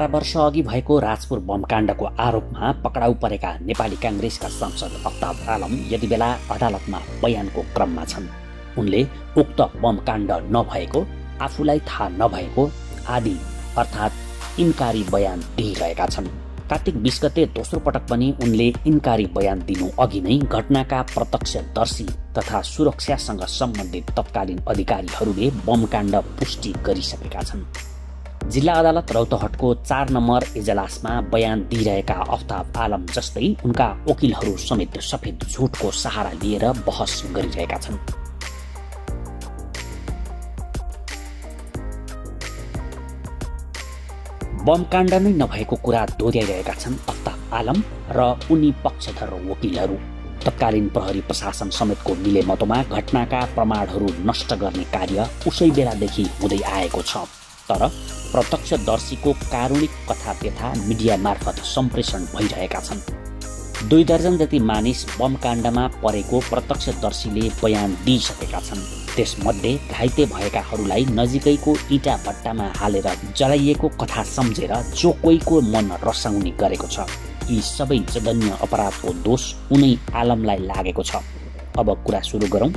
बाह्र वर्ष अघि भएको राजपुर बमकाण्डको आरोपमा पक्राउ परेका नेपाली काङ्ग्रेसका सांसद अफ्ताब आलम यति बेला अदालतमा बयानको क्रममा छन्। उनले उक्त बमकाण्ड नभएको आफूलाई थाहा नभएको आदि अर्थात् इन्कारी बयान दिइरहेका छन्। कार्तिक बिस गते दोस्रो पटक पनि उनले इन्कारी बयान दिनु अघि नै घटनाका प्रत्यक्षदर्शी तथा सुरक्षासँग सम्बन्धित तत्कालीन अधिकारीहरूले बमकाण्ड पुष्टि गरिसकेका छन्। जिल्ला अदालत रौतहटको चार नम्बर इजलासमा बयान दिइरहेका अफ्ताब आलम जस्तै उनका वकिलहरू समेत सफेद झुटको सहारा लिएर बहस गरिरहेका छन्। बमकाण्ड नै नभएको कुरा दोहोऱ्याइरहेका छन् अफ्ताब आलम र उनी पक्षधर वकिलहरू। तत्कालीन प्रहरी प्रशासन समेतको मिलेमतोमा घटनाका प्रमाणहरू नष्ट गर्ने कार्य उसै बेलादेखि हुँदै आएको छ। तर प्रत्यक्षदर्शीको कारुणिक कथा व्यथा मिडिया मार्फत सम्प्रेषण भइरहेका छन्। दुई दर्जन जति मानिस बमकाण्डमा परेको प्रत्यक्षदर्शीले बयान दिइसकेका छन्। त्यसमध्ये घाइते भएकाहरूलाई नजिकैको इटा भट्टामा हालेर जलाइएको कथा सम्झेर जो कोहीको मन रसाउने गरेको छ। यी सबै जघन्य अपराधको दोष उनै आलमलाई लागेको छ। अब कुरा सुरु गरौँ।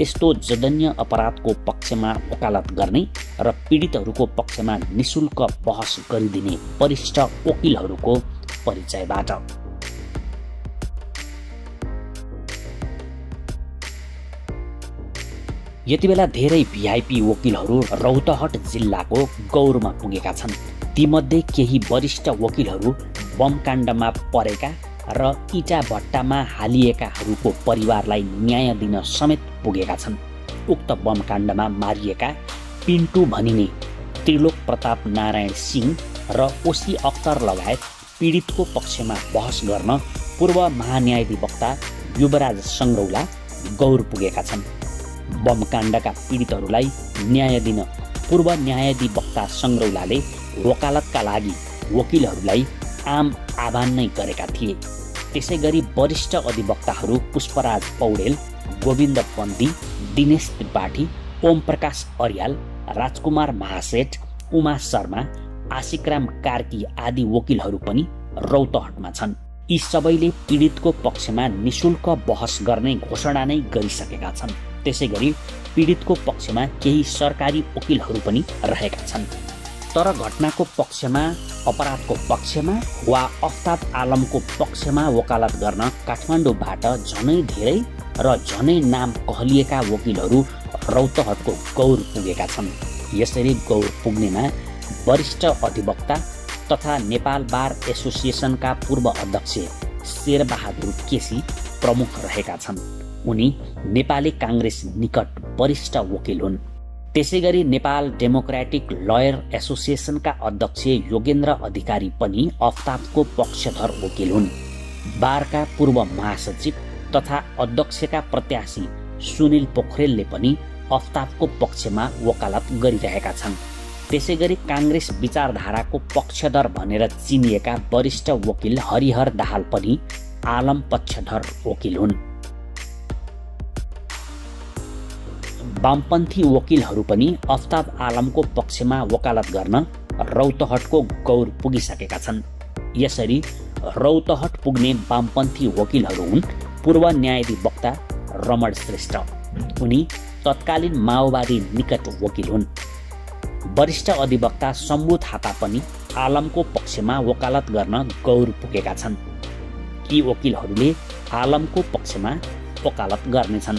यस्तो जघन्य अपराधको पक्षमा वकालत गर्ने र पीडितहरूको पक्षमा निशुल्क बहस गरिदिने वरिष्ठ वकिलहरूको परिचयबाट। यति बेला धेरै भिआइपी वकिलहरू रौतहट जिल्लाको गौरमा पुगेका छन्। तीमध्ये केही वरिष्ठ वकिलहरू बमकाण्डमा परेका र इटा भट्टामा हालिएकाहरूको परिवारलाई न्याय दिन समेत पुगेका छन्। उक्त बमकाण्डमा मारिएका पिन्टु भनिने त्रिलोक प्रताप नारायण सिंह र ओसी अख्तर लगायत पीडितको पक्षमा बहस गर्न पूर्व महान्यायाधिवक्ता युवराज सङ्ग्रौला गौर पुगेका छन्। बमकाण्डका पीडितहरूलाई न्याय दिन पूर्व न्यायाधिवक्ता सङ्ग्रौलाले वकालतका लागि वकिलहरूलाई आम आह्वान नै गरेका थिए। त्यसै गरी वरिष्ठ अधिवक्ताहरू पुष्पराज पौडेल गोविन्द पन्दी दिनेश त्रिपाठी ओम प्रकाश अर्याल राजकुमार महासेठ उमा शर्मा आशिकराम कार्की आदि वकिलहरू पनि रौतहटमा छन्। यी सबैले पीडितको पक्षमा निशुल्क बहस गर्ने घोषणा नै गरिसकेका छन्। त्यसै गरी पीडितको पक्षमा केही सरकारी वकिलहरू पनि रहेका छन्। तर घटनाको पक्षमा अपराधको पक्षमा वा अफ्ताब आलमको पक्षमा वकालत गर्न काठमाडौँबाट झनै धेरै र झनै नाम कहलिएका वकिलहरू रौतहटको गौर पुगेका छन्। यसरी गौर पुग्नेमा वरिष्ठ अधिवक्ता तथा नेपाल बार एसोसिएसनका पूर्व अध्यक्ष शेरबहादुर केसी प्रमुख रहेका छन्। उनी नेपाली काङ्ग्रेस निकट वरिष्ठ वकिल हुन्। त्यसै गरी नेपाल डेमोक्रेटिक लयर एसोसिएसनका अध्यक्ष योगेन्द्र अधिकारी पनि अफ्ताबको पक्षधर वकिल हुन्। बारका पूर्व महासचिव तथा अध्यक्षका प्रत्याशी सुनिल पोखरेलले पनि अफ्ताबको पक्षमा वकालत गरिरहेका छन्। त्यसै गरी काङ्ग्रेस विचारधाराको पक्षधर भनेर चिनिएका वरिष्ठ वकिल हरिहर दाहाल पनि आलम पक्षधर वकिल हुन्। वामपन्थी वकिलहरू पनि अफ्ताब आलमको पक्षमा वकालत गर्न रौतहटको गौर पुगिसकेका छन्। यसरी रौतहट पुग्ने वामपन्थी वकिलहरू हुन् पूर्व न्यायाधिवक्ता रमण श्रेष्ठ। उनी तत्कालीन माओवादी निकट वकिल हुन्। वरिष्ठ अधिवक्ता शम्भु थापा पनि आलमको पक्षमा वकालत गर्न गौर पुगेका छन्। यी वकिलहरूले आलमको पक्षमा वकालत गर्नेछन्।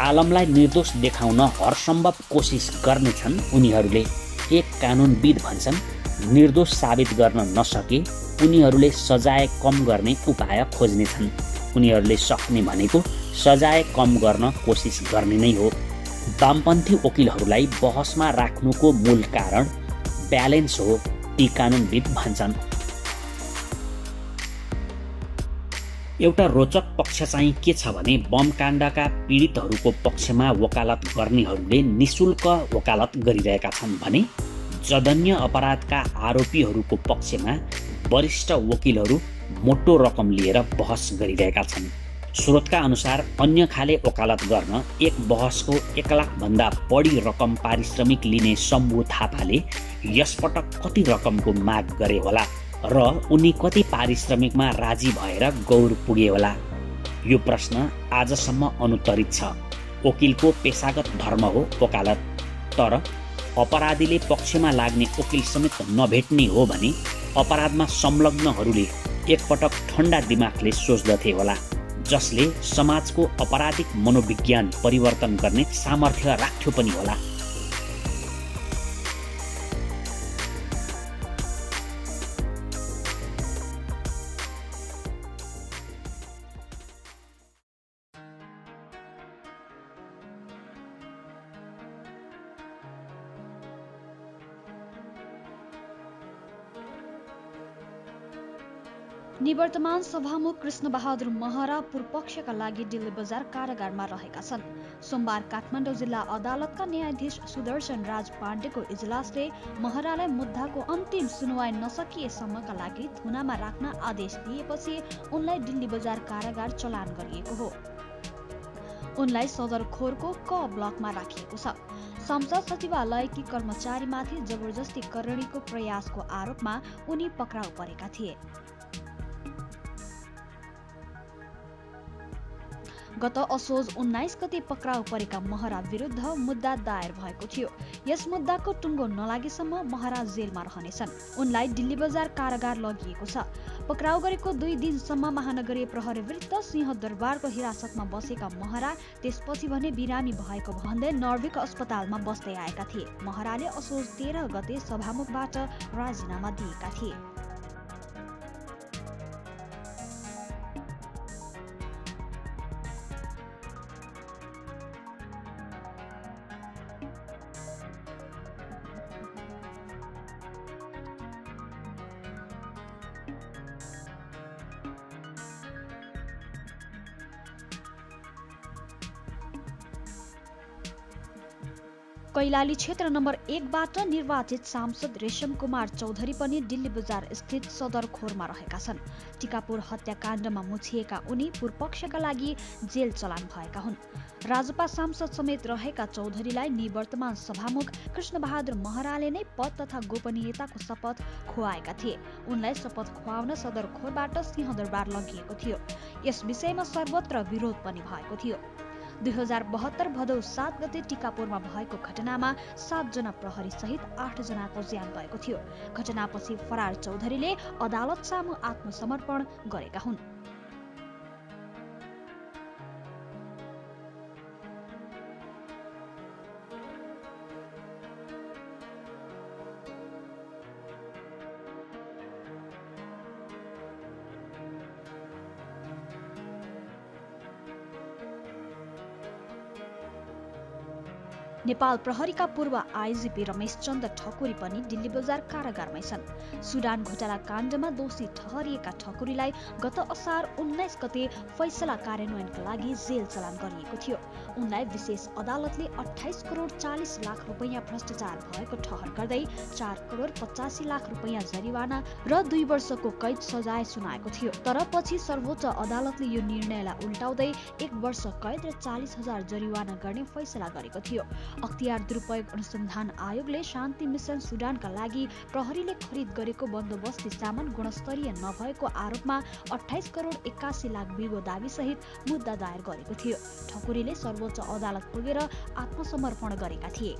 आलमलाई निर्दोष देखाउन हरसम्भव कोसिस गर्नेछन्। उनीहरूले एक कानुनविद भन्छन् निर्दोष साबित गर्न नसके उनीहरूले सजाय कम गर्ने उपाय खोज्नेछन्। उनीहरूले सक्ने भनेको सजाय कम गर्न कोसिस गर्ने नै हो। वामपन्थी वकिलहरूलाई बहसमा राख्नुको मूल कारण ब्यालेन्स हो ती कानुनविद भन्छन्। एउटा रोचक पक्ष चाहिँ के छ भने बमकाण्डका पीडितहरूको पक्षमा वकालत गर्नेहरूले निशुल्क वकालत गरिरहेका छन् भने जघन्य अपराधका आरोपीहरूको पक्षमा वरिष्ठ वकिलहरू मोटो रकम लिएर बहस गरिरहेका छन्। स्रोतका अनुसार अन्य खाले वकालत गर्न एक बहसको एक लाखभन्दा बढी रकम पारिश्रमिक लिने शम्भु थापाले यसपटक कति रकमको माग गरे होला र उनी कति पारिश्रमिकमा राजी भएर गौर पुगे होला? यो प्रश्न आजसम्म अनुत्तरित छ। वकिलको पेसागत धर्म हो वकालत। तर अपराधीले पक्षमा लाग्ने वकिल समेत नभेट्ने हो भने अपराधमा संलग्नहरूले एकपटक ठन्डा दिमागले सोच्दथे होला जसले समाजको अपराधिक मनोविज्ञान परिवर्तन गर्ने सामर्थ्य राख्थ्यो पनि होला। निवर्तमान सभामुख कृष्णबहादुर महरा पूर्वपक्षका लागि दिल्ली बजार कारागारमा रहेका छन्। सोमबार काठमाडौँ जिल्ला अदालतका न्यायाधीश सुदर्शन राज पाण्डेको इजलासले महरालाई मुद्दाको अन्तिम सुनवाई नसकिएसम्मका लागि थुनामा राख्न आदेश दिएपछि उनलाई दिल्ली बजार कारागार चलान गरिएको हो। उनलाई सदर खोरको क ब्लकमा राखिएको छ। संसद सचिवालयकी कर्मचारीमाथि जबरजस्ती करणीको प्रयासको आरोपमा उनी पक्राउ परेका थिए। गत असोज उन्नाइस गते पक्राउ परेका महरा विरुद्ध मुद्दा दायर भएको थियो। यस मुद्दाको टुङ्गो नलागेसम्म महरा जेलमा रहनेछन्। उनलाई दिल्ली बजार कारागार लगिएको छ। पक्राउ गरेको दुई दिनसम्म महानगरीय प्रहरी विरुद्ध सिंह दरबारको हिरासतमा बसेका महरा त्यसपछि भने बिरामी भएको भन्दै नर्भिक अस्पतालमा बस्दै आएका थिए। महराले असोज तेह्र गते सभामुखबाट राजीनामा दिएका थिए। कैलाली क्षेत्र नम्बर एकबाट निर्वाचित सांसद रेशम कुमार चौधरी पनि दिल्ली बजार स्थित सदर खोरमा रहेका छन्। टिकापुर हत्याकाण्डमा मुछिएका उनी पूर्वपक्षका लागि जेल चलान भएका हुन्। राजपा सांसद समेत रहेका चौधरीलाई निवर्तमान सभामुख कृष्णबहादुर महराले नै पद तथा गोपनीयताको शपथ खुवाएका थिए। उनलाई शपथ खुवाउन सदर खोरबाट सिंहदरबार लगिएको थियो। यस विषयमा सर्वत्र विरोध पनि भएको थियो। दुई हजार बहत्तर भदौ सात गते टिकापुरमा भएको घटनामा सातजना प्रहरी सहित आठजनाको ज्यान भएको थियो। घटनापछि फरार चौधरीले अदालत सामु आत्मसमर्पण गरेका हुन्। नेपाल प्रहरीका पूर्व आइजिपी रमेश चन्द ठकुरी पनि दिल्ली बजार कारागारमै छन्। सुडान घोटाला काण्डमा दोषी ठहरिएका ठकुरीलाई गत असार उन्नाइस गते फैसला कार्यान्वयनका लागि जेल चलान गरिएको थियो। उनलाई विशेष अदालतले अठाइस करोड चालिस लाख रुपियाँ भ्रष्टाचार भएको ठहर गर्दै चार करोड पचासी लाख रुपियाँ जरिवाना र दुई वर्षको कैद सजाय सुनाएको थियो। तर पछि सर्वोच्च अदालतले यो निर्णयलाई उल्टाउँदै एक वर्ष कैद र चालिस हजार जरिवाना गर्ने फैसला गरेको थियो। अख्तियार दुरुपयोग अनुसन्धान आयोगले शान्ति मिसन सुडानका लागि प्रहरीले खरिद गरेको बन्दोबस्ती सामान गुणस्तरीय नभएको आरोपमा अठाइस करोड एक्कासी लाख बिगो दावीसहित मुद्दा दायर गरेको थियो। ठकुरीले सर्वोच्च अदालत पुगेर आत्मसमर्पण गरेका थिए।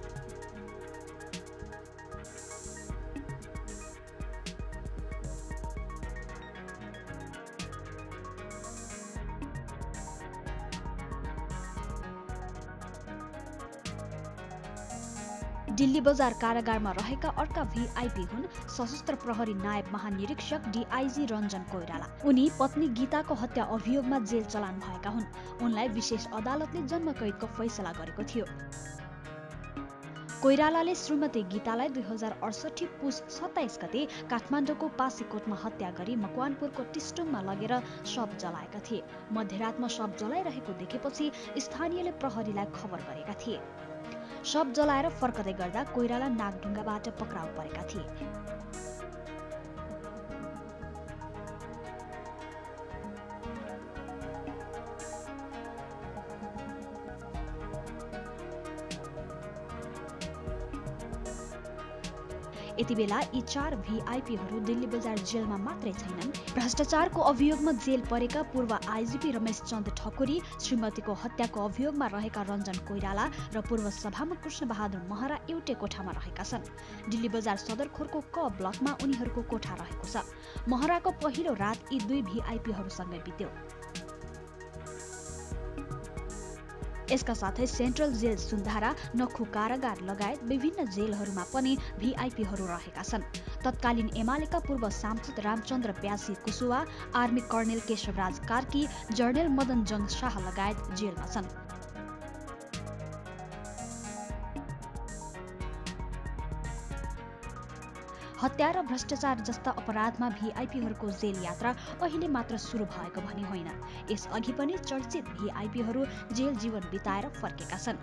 बजार कारागारमा रहेका अर्का भिआइपी हुन् सशस्त्र प्रहरी नायब महानिरीक्षक डिआइजी रञ्जन कोइराला। उनी पत्नी गीताको हत्या अभियोगमा जेल चलान भएका हुन्। उनलाई विशेष अदालतले जन्मकैदको फैसला गरेको थियो। कोइरालाले श्रीमती गीतालाई दुई हजार अडसठी पुस सत्ताइस गते काठमाडौँको पासीकोटमा हत्या गरी मकवानपुरको टिस्टुङमा लगेर शव जलाएका थिए। मध्यरातमा शव जलाइरहेको देखेपछि स्थानीयले प्रहरीलाई खबर गरेका थिए। शब जलाएर फर्कदै गर्दा कोइराला नागढुङ्गाबाट पक्राउ परेका थिए। यति बेला यी चार भिआइपीहरू दिल्ली बजार जेलमा मात्रै छैनन्। भ्रष्टाचारको अभियोगमा जेल परेका पूर्व आइजिपी रमेश चन्द ठकुरी श्रीमतीको हत्याको अभियोगमा रहेका रञ्जन कोइराला र पूर्व सभामुख कृष्णबहादुर महरा एउटै कोठामा रहेका छन्। दिल्ली बजार सदरखोरको क ब्लकमा उनीहरूको कोठा रहेको छ। महराको पहिलो रात यी दुई भिआइपीहरूसँगै बित्यो। यसका साथै सेन्ट्रल जेल सुन्धारा नखु कारागार लगायत विभिन्न जेलहरूमा पनि भिआइपीहरू रहेका छन्। तत्कालीन एमालेका पूर्व सांसद Ramchandra Pyasi Kuswa army colonel Keshavraj Karki general Madan Jang Shah लगायत जेलमा छन्। हत्या र भ्रष्टाचार जस्ता अपराधमा भिआइपीहरूको जेल यात्रा अहिले मात्र सुरु भएको भनी होइन। यसअघि पनि चर्चित भिआइपीहरू जेल जीवन बिताएर फर्केका छन्।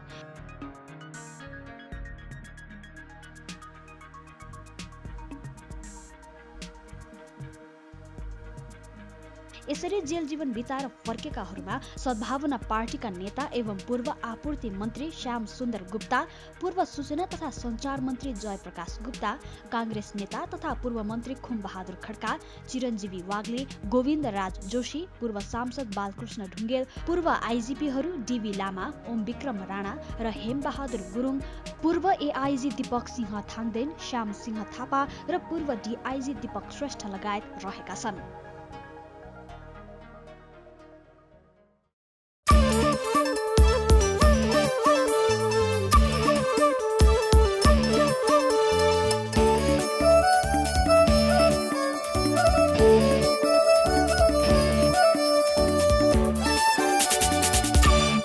यसरी जेल जीवन बिताएर फर्केकाहरूमा सद्भावना पार्टीका नेता एवं पूर्व आपूर्ति मन्त्री श्याम सुन्दर गुप्ता पूर्व सूचना तथा सञ्चार मन्त्री जयप्रकाश गुप्ता काङ्ग्रेस नेता तथा पूर्व मन्त्री खुम बहादुर खड्का चिरञ्जीवी वाग्ले गोविन्द राज जोशी पूर्व सांसद बालकृष्ण ढुङ्गेल पूर्व आइजिपीहरू डिबी लामा ओम विक्रम राणा र हेमबहादुर गुरुङ पूर्व एआइजी दीपक सिंह थाङदेन श्याम सिंह थापा र पूर्व डिआइजी दीपक श्रेष्ठ लगायत रहेका छन्।